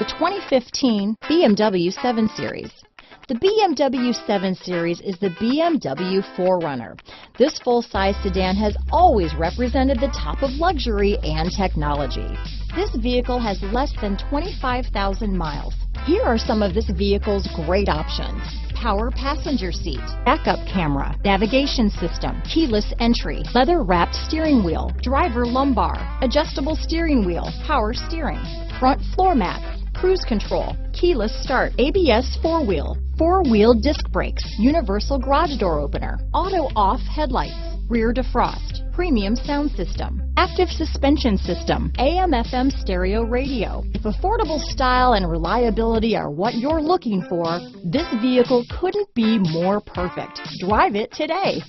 The 2015 BMW 7 Series. The BMW 7 Series is the BMW forerunner. This full-size sedan has always represented the top of luxury and technology. This vehicle has less than 25,000 miles. Here are some of this vehicle's great options. Power passenger seat, backup camera, navigation system, keyless entry, leather wrapped steering wheel, driver lumbar, adjustable steering wheel, power steering, front floor mats, cruise control, keyless start, ABS four-wheel, four-wheel disc brakes, universal garage door opener, auto-off headlights, rear defrost, premium sound system, active suspension system, AM FM stereo radio. If affordable style and reliability are what you're looking for, this vehicle couldn't be more perfect. Drive it today.